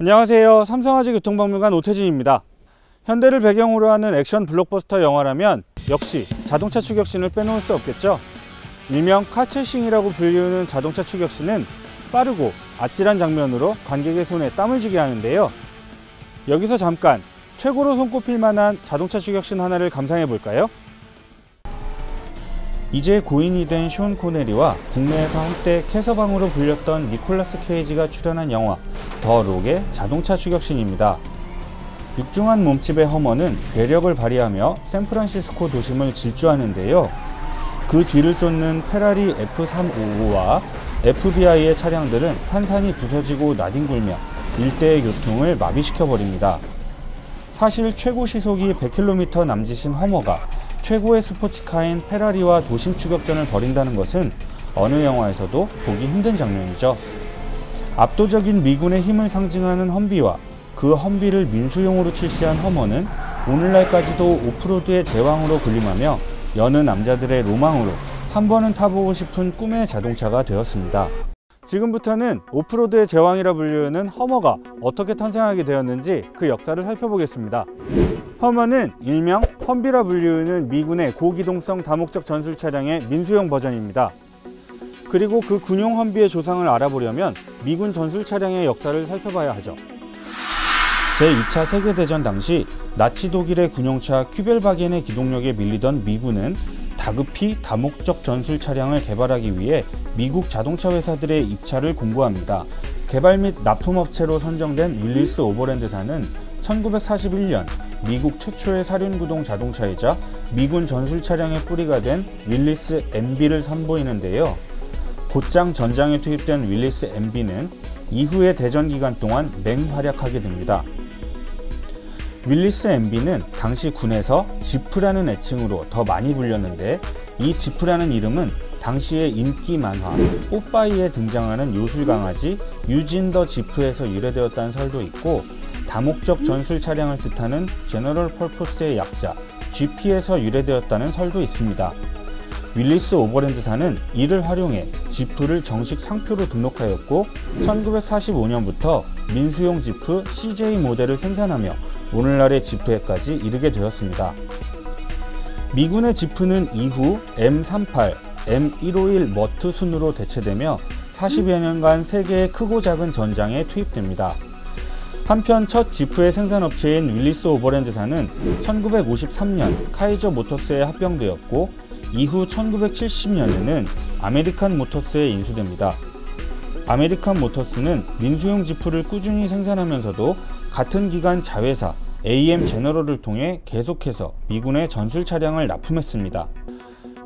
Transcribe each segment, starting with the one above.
안녕하세요. 삼성화재 교통박물관 오태진입니다. 현대를 배경으로 하는 액션 블록버스터 영화라면 역시 자동차 추격신을 빼놓을 수 없겠죠. 일명 car chasing이라고 불리우는 자동차 추격신은 빠르고 아찔한 장면으로 관객의 손에 땀을 쥐게 하는데요. 여기서 잠깐 최고로 손꼽힐 만한 자동차 추격신 하나를 감상해 볼까요? 이제 고인이 된 숀 코네리와 국내에서 한때 캐서방으로 불렸던 니콜라스 케이지가 출연한 영화 더 록의 자동차 추격신입니다. 육중한 몸집의 허머는 괴력을 발휘하며 샌프란시스코 도심을 질주하는데요. 그 뒤를 쫓는 페라리 F355와 FBI의 차량들은 산산이 부서지고 나뒹굴며 일대의 교통을 마비시켜버립니다. 사실 최고 시속이 100km 남짓인 허머가 최고의 스포츠카인 페라리와 도심 추격전을 벌인다는 것은 어느 영화에서도 보기 힘든 장면이죠. 압도적인 미군의 힘을 상징하는 험비와 그 험비를 민수용으로 출시한 허머는 오늘날까지도 오프로드의 제왕으로 군림하며 여느 남자들의 로망으로 한 번은 타보고 싶은 꿈의 자동차가 되었습니다. 지금부터는 오프로드의 제왕이라 불리는 허머가 어떻게 탄생하게 되었는지 그 역사를 살펴보겠습니다. 허머는 일명 험비라 불리우는 미군의 고기동성 다목적 전술 차량의 민수용 버전입니다. 그리고 그 군용 험비의 조상을 알아보려면 미군 전술 차량의 역사를 살펴봐야 하죠. 제2차 세계대전 당시 나치 독일의 군용차 큐벨바겐의 기동력에 밀리던 미군은 다급히 다목적 전술 차량을 개발하기 위해 미국 자동차 회사들의 입찰을 공고합니다. 개발 및 납품업체로 선정된 윌리스 오버랜드사는 1941년 미국 최초의 사륜구동 자동차이자 미군 전술 차량의 뿌리가 된 윌리스 MB를 선보이는데요. 곧장 전장에 투입된 윌리스 MB는 이후의 대전 기간 동안 맹활약하게 됩니다. 윌리스 MB는 당시 군에서 지프라는 애칭으로 더 많이 불렸는데 이 지프라는 이름은 당시의 인기 만화 뽀빠이에 등장하는 요술 강아지 유진 더 지프에서 유래되었다는 설도 있고 다목적 전술 차량을 뜻하는 제너럴 펄포스의 약자 GP에서 유래되었다는 설도 있습니다. 윌리스 오버랜드사는 이를 활용해 지프를 정식 상표로 등록하였고 1945년부터 민수용 지프 CJ 모델을 생산하며 오늘날의 지프에까지 이르게 되었습니다. 미군의 지프는 이후 M38, M151 머트 순으로 대체되며 40여 년간 세계의 크고 작은 전장에 투입됩니다. 한편 첫 지프의 생산업체인 윌리스 오버랜드사는 1953년 카이저 모터스에 합병되었고 이후 1970년에는 아메리칸 모터스에 인수됩니다. 아메리칸 모터스는 민수용 지프를 꾸준히 생산하면서도 같은 기간 자회사 AM 제너럴을 통해 계속해서 미군의 전술 차량을 납품했습니다.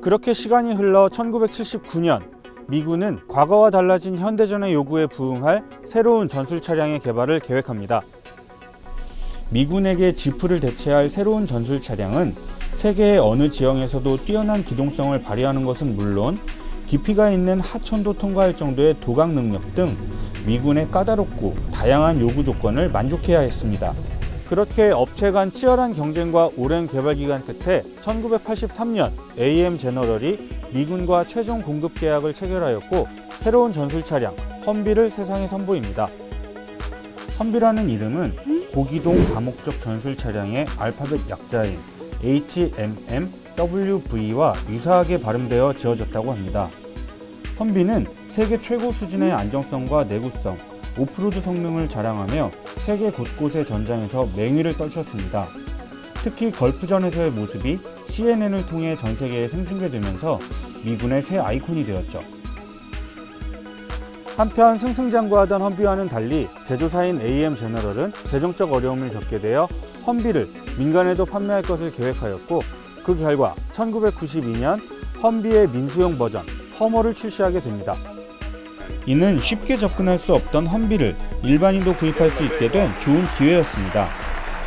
그렇게 시간이 흘러 1979년 미군은 과거와 달라진 현대전의 요구에 부응할 새로운 전술 차량의 개발을 계획합니다. 미군에게 지프를 대체할 새로운 전술 차량은 세계의 어느 지형에서도 뛰어난 기동성을 발휘하는 것은 물론 깊이가 있는 하천도 통과할 정도의 도각 능력 등 미군의 까다롭고 다양한 요구 조건을 만족해야 했습니다. 그렇게 업체 간 치열한 경쟁과 오랜 개발 기간 끝에 1983년 AM 제너럴이 미군과 최종 공급 계약을 체결하였고 새로운 전술 차량 험비를 세상에 선보입니다. 험비라는 이름은 고기동 다목적 전술 차량의 알파벳 약자인 HMMWV와 유사하게 발음되어 지어졌다고 합니다. 험비는 세계 최고 수준의 안정성과 내구성, 오프로드 성능을 자랑하며 세계 곳곳의 전장에서 맹위를 떨쳤습니다. 특히 걸프전에서의 모습이 CNN을 통해 전 세계에 생중계되면서 미군의 새 아이콘이 되었죠. 한편 승승장구하던 험비와는 달리 제조사인 AM 제너럴은 재정적 어려움을 겪게 되어 험비를 민간에도 판매할 것을 계획하였고 그 결과 1992년 험비의 민수용 버전 허머를 출시하게 됩니다. 이는 쉽게 접근할 수 없던 험비를 일반인도 구입할 수 있게 된 좋은 기회였습니다.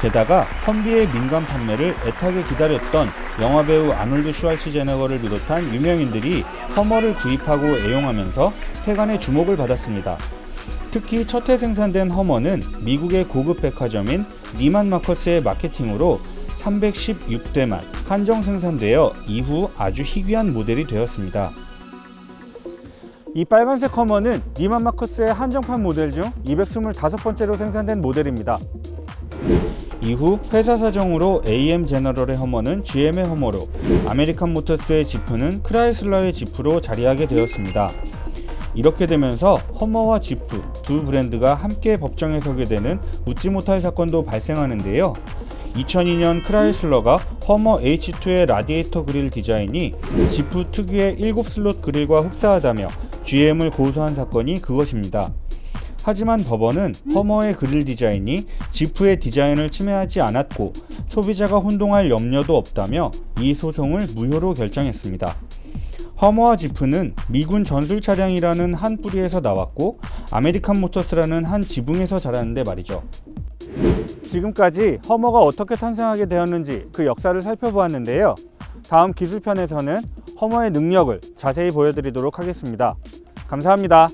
게다가 험비의 민간 판매를 애타게 기다렸던 영화배우 아놀드 슈왈츠제네거를 비롯한 유명인들이 허머를 구입하고 애용하면서 세간의 주목을 받았습니다. 특히 첫 해 생산된 허머는 미국의 고급 백화점인 니만 마커스의 마케팅으로 316대만 한정 생산되어 이후 아주 희귀한 모델이 되었습니다. 이 빨간색 허머는 니만 마커스의 한정판 모델 중 225번째로 생산된 모델입니다. 이후 회사 사정으로 AM 제너럴의 허머는 GM의 허머로 아메리칸 모터스의 지프는 크라이슬러의 지프로 자리하게 되었습니다. 이렇게 되면서 허머와 지프 두 브랜드가 함께 법정에 서게 되는 웃지 못할 사건도 발생하는데요. 2002년 크라이슬러가 허머 H2의 라디에이터 그릴 디자인이 지프 특유의 7슬롯 그릴과 흡사하다며 GM을 고소한 사건이 그것입니다. 하지만 법원은 허머의 그릴 디자인이 지프의 디자인을 침해하지 않았고 소비자가 혼동할 염려도 없다며 이 소송을 무효로 결정했습니다. 허머와 지프는 미군 전술 차량이라는 한 뿌리에서 나왔고 아메리칸 모터스라는 한 지붕에서 자랐는데 말이죠. 지금까지 허머가 어떻게 탄생하게 되었는지 그 역사를 살펴보았는데요. 다음 기술편에서는 허머의 능력을 자세히 보여드리도록 하겠습니다. 감사합니다.